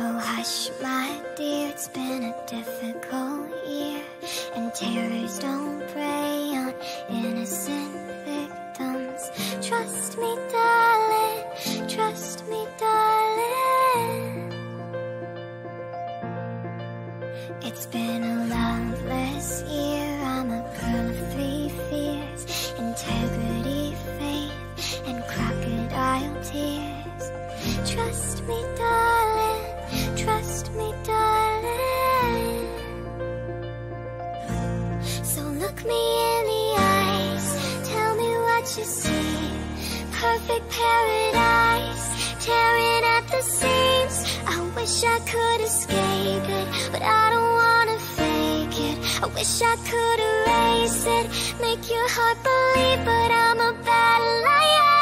Oh, hush, my dear, it's been a difficult year, and terrors don't prey on innocent victims. Trust me, darling, trust me, darling. It's been a loveless year, I'm a girl of three fears integrity, faith, and crocodile tears. Trust me, darling, trust me, darling. So look me in the eyes, tell me what you see. Perfect paradise, tearing at the seams. I wish I could escape it, but I don't wanna fake it. I wish I could erase it, make your heart believe, but I'm a bad liar,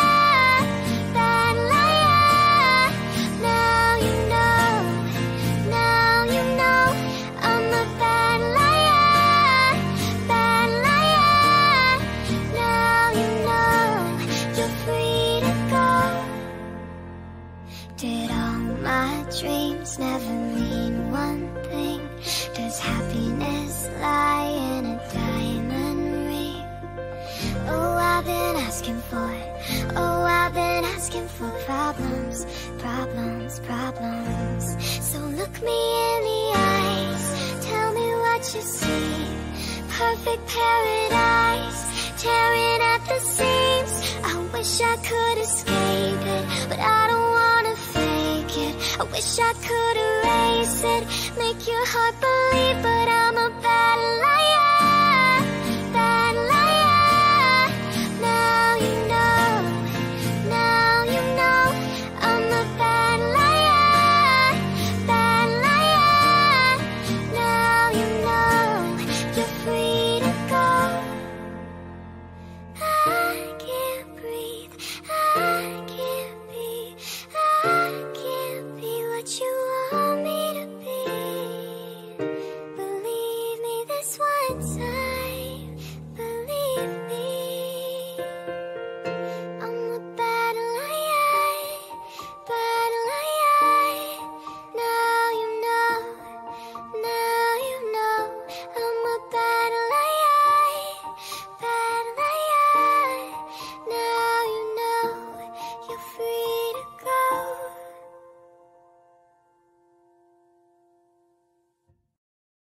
dreams never mean one thing? Does happiness lie in a diamond ring? Oh, I've been asking for. Oh, I've been asking for problems, problems, problems. So look me in the eyes, tell me what you see. Perfect paradise, tearing at the seams. I wish I could escape I wish I could erase it, make your heart believe, but I'm a bad.